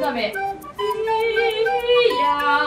ダメ。いや